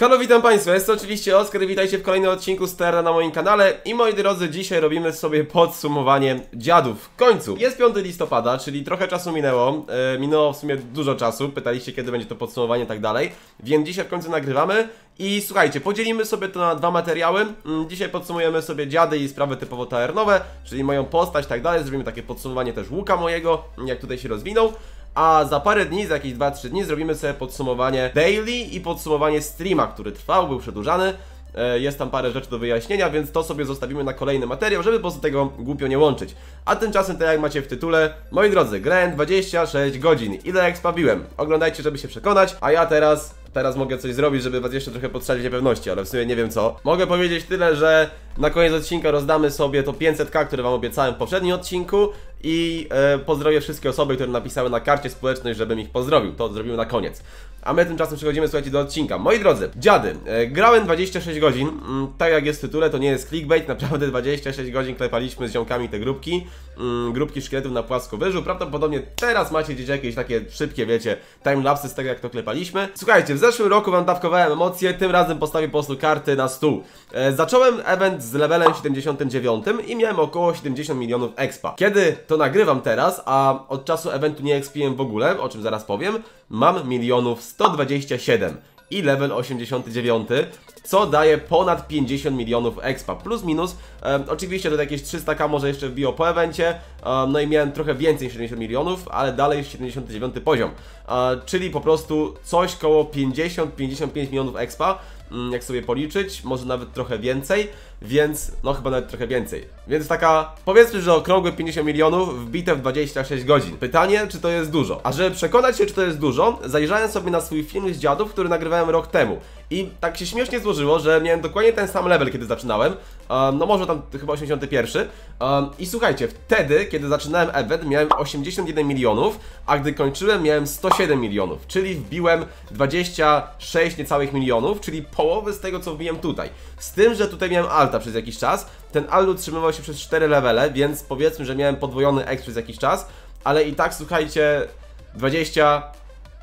Halo, witam Państwa, jest to oczywiście Oskar, witajcie w kolejnym odcinku z na moim kanale. I moi drodzy, dzisiaj robimy sobie podsumowanie dziadów. W końcu, jest 5 listopada, czyli trochę czasu minęło, e, minęło w sumie dużo czasu, pytaliście kiedy będzie to podsumowanie i tak dalej, więc dzisiaj w końcu nagrywamy. I słuchajcie, podzielimy sobie to na dwa materiały, Mm, dzisiaj podsumujemy sobie dziady i sprawy typowo taernowe, czyli moją postać i tak dalej, zrobimy takie podsumowanie też łuka mojego, jak tutaj się rozwinął. A za parę dni, za jakieś 2-3 dni zrobimy sobie podsumowanie daily i podsumowanie streama, który trwał, był przedłużany. E, Jest tam parę rzeczy do wyjaśnienia, więc to sobie zostawimy na kolejny materiał, żeby po prostu tego głupio nie łączyć. A tymczasem, tak jak macie w tytule, moi drodzy, grałem 26 godzin. Ile ekspabiłem? Oglądajcie, żeby się przekonać, a ja teraz Teraz mogę coś zrobić, żeby was jeszcze trochę podstrzelić niepewności, ale w sumie nie wiem co. Mogę powiedzieć tyle, że na koniec odcinka rozdamy sobie to 500k, które wam obiecałem w poprzednim odcinku i e, pozdrowię wszystkie osoby, które napisały na karcie społecznej, żebym ich pozdrowił. To zrobimy na koniec. A my tymczasem przechodzimy, słuchajcie, do odcinka. Moi drodzy, dziady, e, grałem 26 godzin, mm, tak jak jest w tytule, to nie jest clickbait, naprawdę 26 godzin klepaliśmy z ziomkami te grupki, mm, grupki szkieletów na płaskowyżu. Prawdopodobnie teraz macie gdzieś jakieś takie szybkie, wiecie, timelapsy z tego, jak to klepaliśmy. Słuchajcie, w zeszłym roku wam dawkowałem emocje, tym razem postawię po prostu karty na stół. E, zacząłem event z levelem 79 i miałem około 70 milionów expa. Kiedy to nagrywam teraz, a od czasu eventu nie expiłem w ogóle, o czym zaraz powiem, mam milionów 127 i level 89, co daje ponad 50 milionów expa, plus minus, e, oczywiście to jakieś 300k może jeszcze wbiło po evencie, e, no i miałem trochę więcej niż 70 milionów, ale dalej 79 poziom, e, czyli po prostu coś koło 50-55 milionów expa, mm, jak sobie policzyć, może nawet trochę więcej, więc no chyba nawet trochę więcej. Więc taka, powiedzmy, że okrągłe 50 milionów wbite w 26 godzin. Pytanie, czy to jest dużo? A żeby przekonać się, czy to jest dużo, zajrzałem sobie na swój film z dziadów, który nagrywałem rok temu. I tak się śmiesznie złożyło, że miałem dokładnie ten sam level, kiedy zaczynałem. Um, no może tam chyba 81. Um, I słuchajcie, wtedy, kiedy zaczynałem event, miałem 81 milionów, a gdy kończyłem, miałem 107 milionów. Czyli wbiłem 26 niecałych milionów, czyli połowę z tego, co wbiłem tutaj. Z tym, że tutaj miałem alta przez jakiś czas. Ten alt utrzymywał się przez 4 levele, więc powiedzmy, że miałem podwojony X przez jakiś czas. Ale i tak, słuchajcie, 20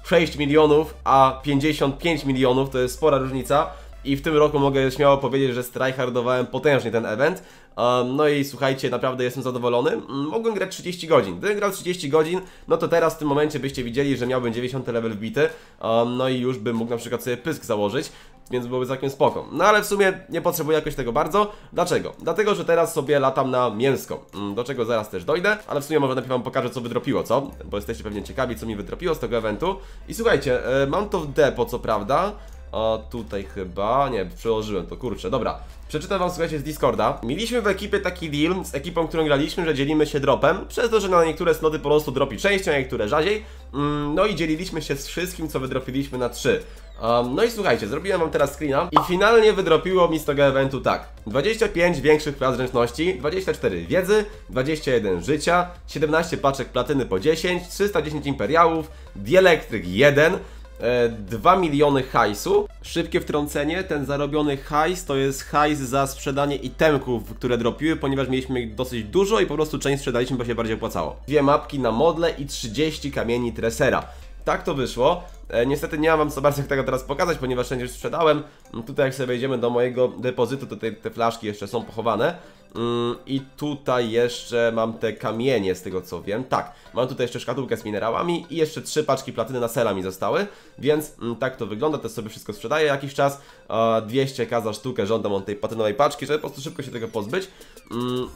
6 milionów, a 55 milionów to jest spora różnica. I w tym roku mogę śmiało powiedzieć, że strajhardowałem potężnie ten event. Um, no i słuchajcie, naprawdę jestem zadowolony. Mm, Mogłem grać 30 godzin. Gdybym grał 30 godzin, no to teraz w tym momencie byście widzieli, że miałbym 90 level wbity. Um, no i już bym mógł na przykład sobie pysk założyć, więc byłoby całkiem spoko. No ale w sumie nie potrzebuję jakoś tego bardzo. Dlaczego? Dlatego, że teraz sobie latam na mięsko. Mm, Do czego zaraz też dojdę, ale w sumie może najpierw wam pokażę, co wydropiło, co? Bo jesteście pewnie ciekawi, co mi wydropiło z tego eventu. I słuchajcie, e, mam to w depo, co prawda. O, tutaj chyba, nie, przełożyłem to, kurczę, dobra. Przeczytam wam, słuchajcie, z Discorda. Mieliśmy w ekipie taki deal z ekipą, którą graliśmy, że dzielimy się dropem, przez to, że na niektóre sloty po prostu dropi częścią, a niektóre rzadziej. Mm, no i dzieliliśmy się z wszystkim, co wydropiliśmy na 3. Um, no i słuchajcie, zrobiłem wam teraz screena i finalnie wydropiło mi z tego eventu tak 25 większych klas zręczności, 24 wiedzy, 21 życia, 17 paczek platyny po 10, 310 imperiałów, dielektryk 1 e, 2 miliony hajsu. Szybkie wtrącenie, ten zarobiony hajs to jest hajs za sprzedanie itemków, które dropiły, ponieważ mieliśmy ich dosyć dużo i po prostu część sprzedaliśmy, bo się bardziej opłacało. Dwie mapki na modle i 30 kamieni tresera. Tak to wyszło. E, niestety nie mam wam za bardzo tego teraz pokazać, ponieważ wszędzie już sprzedałem. Mm, Tutaj jak sobie wejdziemy do mojego depozytu, to te, te flaszki jeszcze są pochowane. Mm, I tutaj jeszcze mam te kamienie, z tego co wiem. Tak, mam tutaj jeszcze szkatułkę z minerałami i jeszcze trzy paczki platyny na sela mi zostały. Więc mm, tak to wygląda, to sobie wszystko sprzedaję jakiś czas. E, 200k za sztukę żądam od tej platynowej paczki, żeby po prostu szybko się tego pozbyć.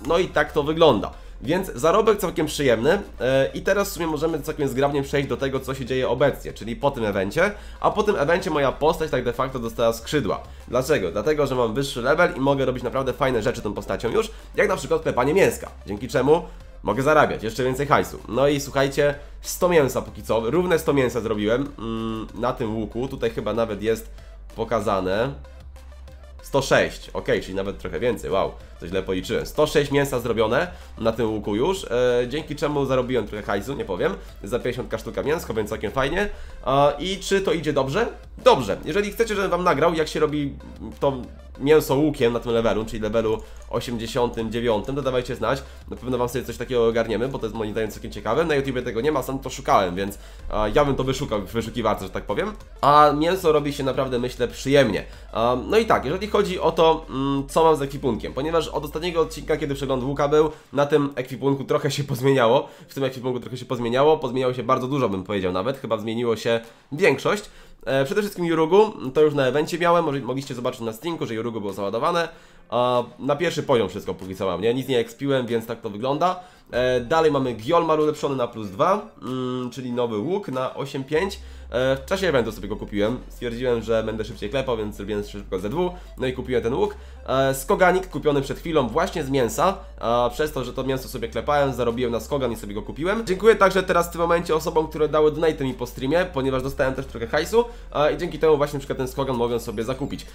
No i tak to wygląda. Więc zarobek całkiem przyjemny e, i teraz w sumie możemy całkiem zgrabnie przejść do tego, co się dzieje obecnie, czyli po tym evencie, a po tym evencie moja postać tak de facto dostała skrzydła. Dlaczego? Dlatego, że mam wyższy level i mogę robić naprawdę fajne rzeczy tą postacią już, jak na przykład klepanie mięska, dzięki czemu mogę zarabiać jeszcze więcej hajsu. No i słuchajcie, 100 mięsa póki co, równe 100 mięsa zrobiłem mm, na tym łuku, tutaj chyba nawet jest pokazane. 106, ok, czyli nawet trochę więcej, wow, to źle policzyłem. 106 mięsa zrobione na tym łuku już, e, dzięki czemu zarobiłem trochę hajsu, nie powiem, za 50 sztuka mięsko, więc całkiem fajnie. E, I czy to idzie dobrze? Dobrze. Jeżeli chcecie, żebym wam nagrał, jak się robi tą mięso łukiem na tym levelu, czyli levelu 89, to dawajcie znać. Na pewno Wam sobie coś takiego ogarniemy, bo to jest moim zdaniem całkiem ciekawe. Na YouTubie tego nie ma, sam to szukałem, więc ja bym to wyszukał w wyszukiwarce, że tak powiem. A mięso robi się naprawdę, myślę, przyjemnie. No i tak, jeżeli chodzi o to, mm, co mam z ekwipunkiem, ponieważ od ostatniego odcinka, kiedy przegląd łuka był, na tym ekwipunku trochę się pozmieniało. W tym ekwipunku trochę się pozmieniało, pozmieniało się bardzo dużo, bym powiedział nawet, chyba zmieniło się większość. E, przede wszystkim Jurugu, to już na evencie miałem, mogliście zobaczyć na stinku, że Jurugu było załadowane. Na pierwszy poziom wszystko póki co mam, nie? Nic nie ekspiłem, więc tak to wygląda. E, dalej mamy Giolmar ulepszony na plus 2, mm, czyli nowy łuk na 8.5. E, w czasie eventu sobie go kupiłem. Stwierdziłem, że będę szybciej klepał, więc zrobiłem szybko Z2. No i kupiłem ten łuk. E, skoganik kupiony przed chwilą właśnie z mięsa. A przez to, że to mięso sobie klepałem, zarobiłem na skogan i sobie go kupiłem. Dziękuję także teraz w tym momencie osobom, które dały donate mi po streamie, ponieważ dostałem też trochę hajsu. E, I dzięki temu właśnie przykład ten skogan mogłem sobie zakupić.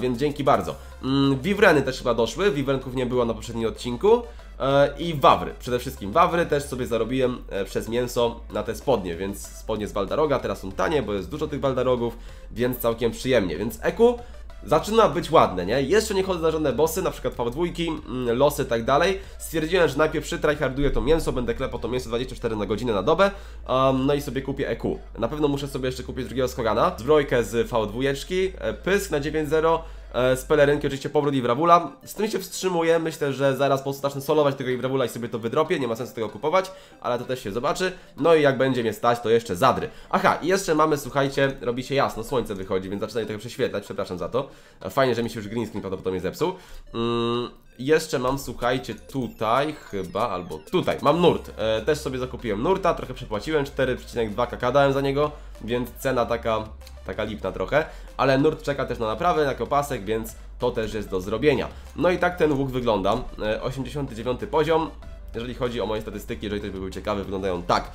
Więc dzięki bardzo. Mm, Wiwreny też chyba doszły. Wiwrenków nie było na poprzednim odcinku. E, I wawry, przede wszystkim wawry też sobie zarobiłem e, przez mięso na te spodnie, więc spodnie z Baldaroga teraz są tanie, bo jest dużo tych Baldarogów, więc całkiem przyjemnie, więc Eku zaczyna być ładne, nie? Jeszcze nie chodzę na żadne bossy, na przykład V2, mm, losy i tak dalej. Stwierdziłem, że najpierw przytryharduję to mięso, będę klepał to mięso 24 na godzinę na dobę, um, no i sobie kupię EQ. Na pewno muszę sobie jeszcze kupić drugiego skogana, zbrojkę z V2, e, pysk na 9.0, E, z pelerynki oczywiście powrót Iwrawula. Z tym się wstrzymuję, myślę, że zaraz po prostu zacznę solować tego Iwrawula i sobie to wydropię, nie ma sensu tego kupować, ale to też się zobaczy. No i jak będzie mnie stać, to jeszcze zadry. Aha, i jeszcze mamy, słuchajcie, robi się jasno, słońce wychodzi, więc zaczyna trochę prześwietlać, przepraszam za to. E, Fajnie, że mi się już green screen prawdopodobnie zepsuł. Mm, jeszcze mam, słuchajcie, tutaj chyba, albo tutaj, mam nurt. E, też sobie zakupiłem nurta, trochę przepłaciłem, 4,2 kk dałem za niego, więc cena taka, taka lipna trochę. Ale nurt czeka też na naprawę, jako pasek, więc to też jest do zrobienia. No i tak ten łuk wygląda. E, 89 poziom. Jeżeli chodzi o moje statystyki, jeżeli ktoś by był ciekawy, wyglądają tak.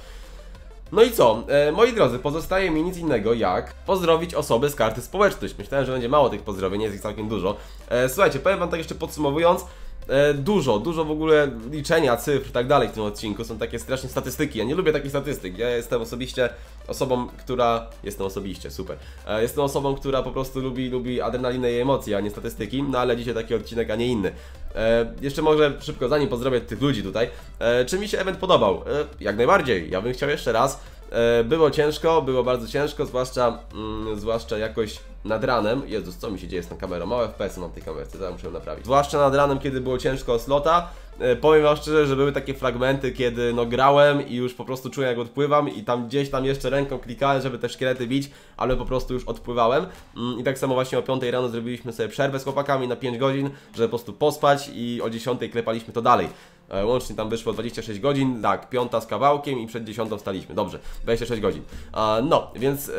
No i co? E, moi drodzy, pozostaje mi nic innego jak pozdrowić osoby z karty społeczność. Myślałem, że będzie mało tych pozdrowień, jest ich całkiem dużo. E, słuchajcie, powiem wam tak jeszcze podsumowując. E, dużo, dużo w ogóle liczenia, cyfr i tak dalej w tym odcinku. Są takie strasznie statystyki. Ja nie lubię takich statystyk. Ja jestem osobiście osobą, która. Jestem osobiście, super. E, jestem osobą, która po prostu lubi, lubi adrenalinę i emocje, a nie statystyki. No ale dzisiaj taki odcinek, a nie inny. E, jeszcze może szybko, zanim pozdrowię tych ludzi tutaj. E, czy mi się event podobał? E, jak najbardziej. Ja bym chciał jeszcze raz. E, Było ciężko, było bardzo ciężko, zwłaszcza, mm, zwłaszcza jakoś nad ranem. Jezus, co mi się dzieje z tą kamerą? Małe FPS mam w tej kamerce, ja muszę ją naprawić. Zwłaszcza nad ranem, kiedy było ciężko o slota. E, Powiem wam szczerze, że były takie fragmenty, kiedy no grałem i już po prostu czułem jak odpływam i tam gdzieś tam jeszcze ręką klikałem, żeby te szkielety bić, ale po prostu już odpływałem. Mm, I tak samo właśnie o 5 rano zrobiliśmy sobie przerwę z chłopakami na 5 godzin, żeby po prostu pospać i o 10 klepaliśmy to dalej. E, Łącznie tam wyszło 26 godzin, tak, piąta z kawałkiem i przed 10 wstaliśmy. Dobrze, 26 godzin. A, no, więc e,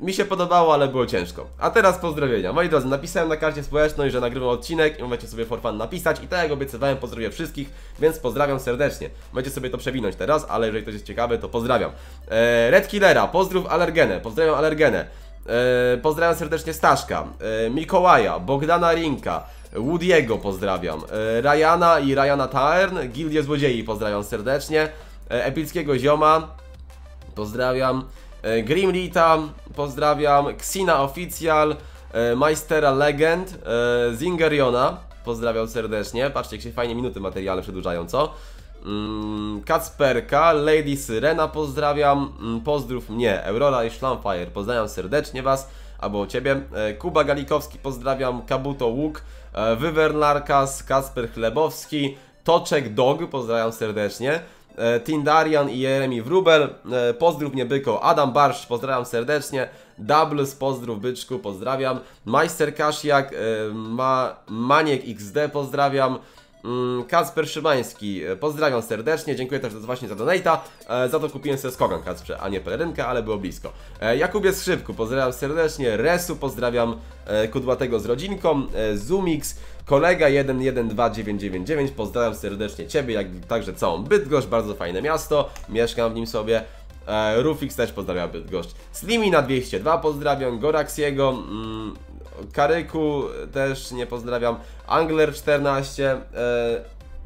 mi się podobało, ale było ciężko. A teraz pozdrowienia. Moi drodzy, napisałem na karcie społecznej, że nagrywam odcinek i możecie sobie for fun napisać i tak jak obiecywałem, pozdrowię wszystkich, więc pozdrawiam serdecznie. Możecie sobie to przewinąć teraz, ale jeżeli ktoś jest ciekawy, to pozdrawiam. E, Red Killera, pozdrów Alergenę, pozdrawiam Alergenę. E, pozdrawiam serdecznie Staszka, e, Mikołaja, Bogdana Rinka, Woody'ego pozdrawiam, e, Ryana i Ryana Taern, Gildię Złodziei pozdrawiam serdecznie, e, Epickiego Zioma, pozdrawiam, e, Grimlita, pozdrawiam, Xina Official, e, Majstera Legend, Zingeriona, pozdrawiam serdecznie, patrzcie jak się fajnie minuty materiale przedłużają, co? Mm, Kacperka, Lady Syrena pozdrawiam, mm, pozdrów mnie, Aurora i Schlamfire, pozdrawiam serdecznie Was, albo Ciebie, e, Kuba Galikowski pozdrawiam, Kabuto Łuk, e, Wyvern Larkas, Kasper Chlebowski, Toczek Dog, pozdrawiam serdecznie, e, Tindarian i Jeremi Wrubel, pozdrów mnie Byko, Adam Barsz, pozdrawiam serdecznie, Doubles, pozdrów Byczku, pozdrawiam, Majster Kasiak, Ma, Maniek XD, pozdrawiam, Mm, Kacper Szymański, e, pozdrawiam serdecznie, dziękuję też właśnie za donata. E, za to kupiłem sobie skogan Kacprze, a nie pelerynkę, ale było blisko. E, Jakubie Skrzypku, pozdrawiam serdecznie. Resu, pozdrawiam Kudłatego z rodzinką. Zoomix, kolega 112999, pozdrawiam serdecznie Ciebie, jak także całą Bydgoszcz, bardzo fajne miasto, mieszkam w nim sobie. E, Rufix też pozdrawiam Bydgoszcz. Slimi na 202 pozdrawiam, Goraxiego, mm, Karyku też nie pozdrawiam, Angler 14, e,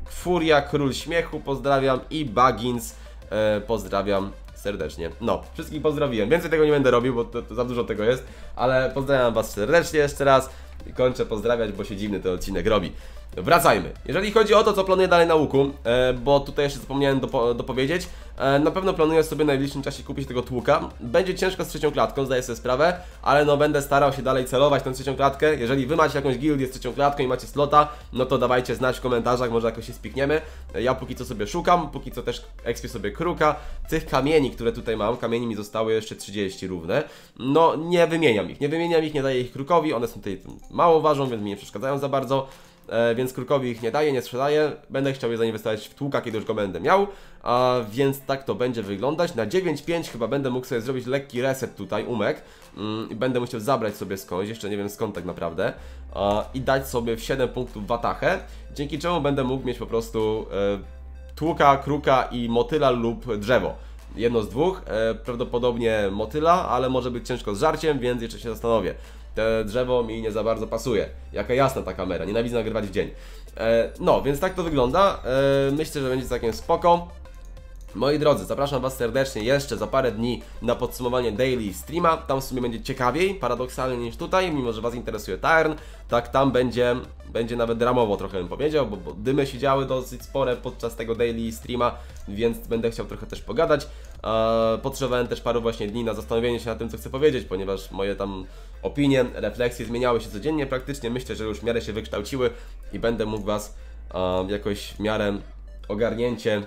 Furia Król Śmiechu pozdrawiam i Bagins e, pozdrawiam serdecznie. No, wszystkich pozdrowiłem. Więcej tego nie będę robił, bo to, to za dużo tego jest, ale pozdrawiam Was serdecznie jeszcze raz. I kończę pozdrawiać, bo się dziwny ten odcinek robi. Wracajmy. Jeżeli chodzi o to, co planuję dalej na łuku, e, bo tutaj jeszcze zapomniałem dopo dopowiedzieć, e, na pewno planuję sobie w najbliższym czasie kupić tego tłuka. Będzie ciężko z trzecią klatką, zdaję sobie sprawę, ale no będę starał się dalej celować tę trzecią klatkę. Jeżeli wy macie jakąś gildię z trzecią klatką i macie slota, no to dawajcie znać w komentarzach, może jakoś się spikniemy. E, Ja póki co sobie szukam, póki co też ekspię sobie kruka. Tych kamieni, które tutaj mam, kamieni mi zostały jeszcze 30 równe. No nie wymieniam ich, nie wymieniam ich, nie daję ich krukowi, one są tutaj mało ważą, więc mi nie przeszkadzają za bardzo. E, więc krukowi ich nie daję, nie sprzedaję. Będę chciał je zainwestować w tłuka, kiedy już go będę miał. A więc tak to będzie wyglądać. Na 9.5 chyba będę mógł sobie zrobić lekki reset tutaj, umek. Mm, będę musiał zabrać sobie skądś, jeszcze nie wiem skąd tak naprawdę. I dać sobie w 7 punktów watachę, dzięki czemu będę mógł mieć po prostu e, tłuka, kruka i motyla lub drzewo. Jedno z dwóch, e, prawdopodobnie motyla, ale może być ciężko z żarciem, więc jeszcze się zastanowię. Te drzewo mi nie za bardzo pasuje. Jaka jasna ta kamera, nienawidzę nagrywać w dzień. E, no, więc tak to wygląda. E, myślę, że będzie całkiem spoko. Moi drodzy, zapraszam Was serdecznie jeszcze za parę dni na podsumowanie daily streama. Tam w sumie będzie ciekawiej, paradoksalnie niż tutaj, mimo że Was interesuje Tarn. Tak, tam będzie, będzie nawet dramowo trochę bym powiedział, bo, bo dymy się działy dosyć spore podczas tego daily streama, więc będę chciał trochę też pogadać. Eee, potrzebowałem też paru właśnie dni na zastanowienie się nad tym, co chcę powiedzieć, ponieważ moje tam opinie, refleksje zmieniały się codziennie praktycznie. Myślę, że już w miarę się wykształciły i będę mógł Was eee, jakoś w miarę ogarnięcie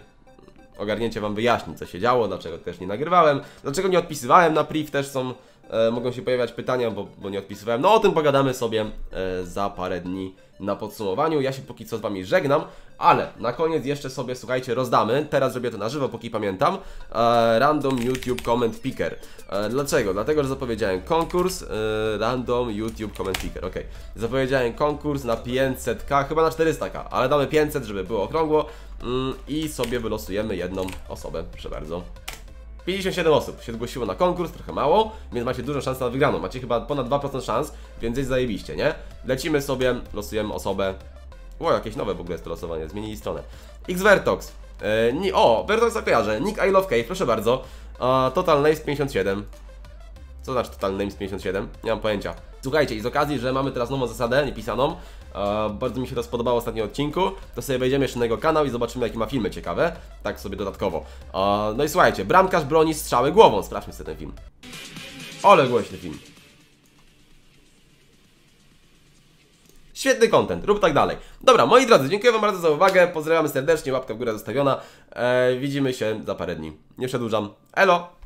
ogarnięcie Wam wyjaśni, co się działo, dlaczego też nie nagrywałem, dlaczego nie odpisywałem na priv, też są, e, mogą się pojawiać pytania, bo, bo nie odpisywałem. No o tym pogadamy sobie e, za parę dni na podsumowaniu. Ja się póki co z Wami żegnam, ale na koniec jeszcze sobie, słuchajcie, rozdamy, teraz robię to na żywo, póki pamiętam, e, Random YouTube Comment Picker. Dlaczego? Dlatego, że zapowiedziałem konkurs, Random YouTube Comment Picker, ok. Zapowiedziałem konkurs na 500k, chyba na 400k, ale damy 500, żeby było okrągło. Mm, i sobie wylosujemy jedną osobę, proszę bardzo. 57 osób się zgłosiło na konkurs, trochę mało, więc macie dużą szansę na wygraną. Macie chyba ponad 2% szans, więc jest zajebiście, nie? Lecimy sobie, losujemy osobę. O, jakieś nowe w ogóle jest to losowanie, zmienili stronę. Xvertox. Yy, o, Vertoxa kojarzę. Nick I Love Cave, proszę bardzo. Uh, Total Names 57. Co znaczy Total Names 57? Nie mam pojęcia. Słuchajcie, i z okazji, że mamy teraz nową zasadę, niepisaną, e, bardzo mi się to spodobało w ostatnim odcinku, to sobie wejdziemy jeszcze na jego kanał i zobaczymy, jakie ma filmy ciekawe, tak sobie dodatkowo. E, no i słuchajcie, bramkarz broni strzały głową, sprawdźmy sobie ten film. Ole głośny film. Świetny content, rób tak dalej. Dobra, moi drodzy, dziękuję Wam bardzo za uwagę, pozdrawiamy serdecznie, łapka w górę zostawiona, e, widzimy się za parę dni. Nie przedłużam, elo!